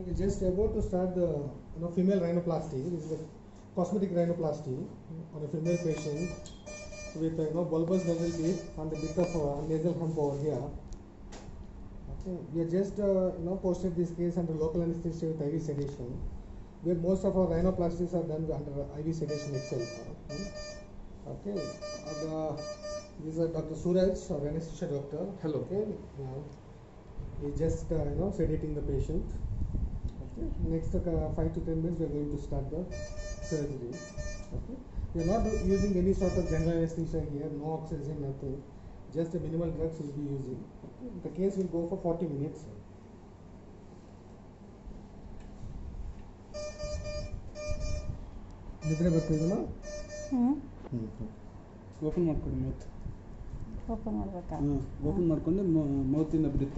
Okay, just about to start the you know female rhinoplasty. This is a cosmetic rhinoplasty on a female patient with you know bulbous nasal teeth and a bit of uh, nasal hump over here. Okay, we have just uh, you know posted this case under local anesthesia with IV sedation. Where most of our rhinoplasties are done under IV sedation itself. Okay, okay. And, uh, this is uh, Dr. Suraj, our anesthesia doctor. Hello. Okay, now we just uh, you know sedating the patient. Okay. Next uh, five to ten minutes we are going to start the surgery. Okay. We are not do- using any sort of general anesthesia here, no oxygen, nothing. Just a minimal drugs will be using. Okay. The case will go for 40 minutes. ನಿದ್ರೆ ಬರ್ತಿದೆಯಾ ಹ್ಞೂ open ಮಾಡ್ಕೊಡಿ mouth open ಮಾಡ್ಬೇಕಾ ಹಾಂ open ಮಾಡ್ಕೊಂಡು ಮೌತಿಂದ breathe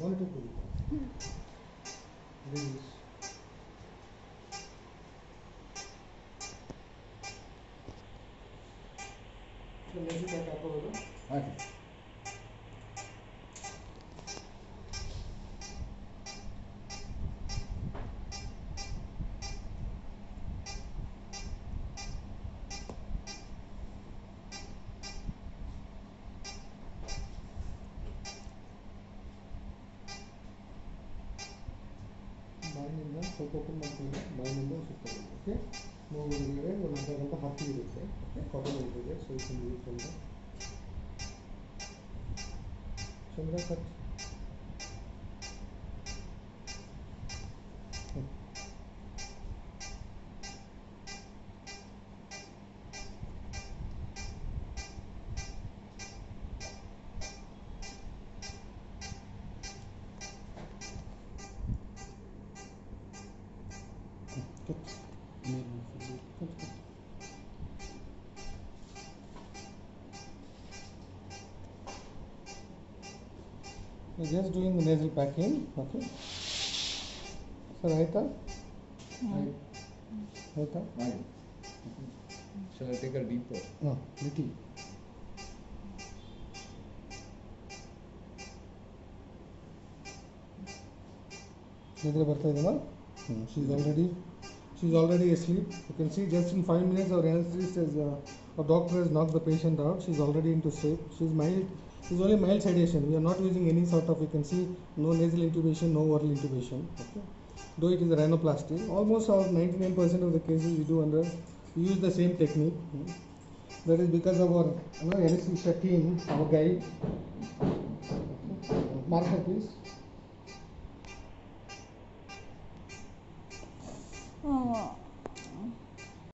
Não tem como. Vê isso. Também se dá para a Aqui. Open ಮಾಡ್ಕೊಂಡು ಬಾಯಿನಿಂದ ಸುತ್ತಬೇಕು okay ಮೂರು ಒಳಗಡೆ ಒಂದು ಅರ್ಧ ಗಂಟೆ ಹಾಕಿ ಇರುತ್ತೆ ಓಕೆ ಕಾಟನ್ ಇರ್ತದೆ ಸೊ ಇದು ಯೂಸ್ ಅಂತ ಚಂದ್ರ cut cut just doing the nasal packing, okay? Sir ಆಯ್ತಾ ಆಯ್ತಾ Fine. Shall I take a deep breath? ಹಾಂ ಲಿಟಲ್ ನಿದ್ರೆ ಬರ್ತಾ ಇದೆಯಾ ಹ್ಞೂ she's already She's already asleep. You can see just in 5 minutes our anesthetist has, uh, our doctor has knocked the patient out. She's already into sleep. She's mild. She's only mild sedation. We are not using any sort of, you can see, no nasal intubation, no oral intubation. Okay? Though it is a rhinoplasty. Almost our 99% of the cases we do under, we use the same technique. Okay? That is because of our you know, anesthesia team, our guy. Okay? Marker please. 哦。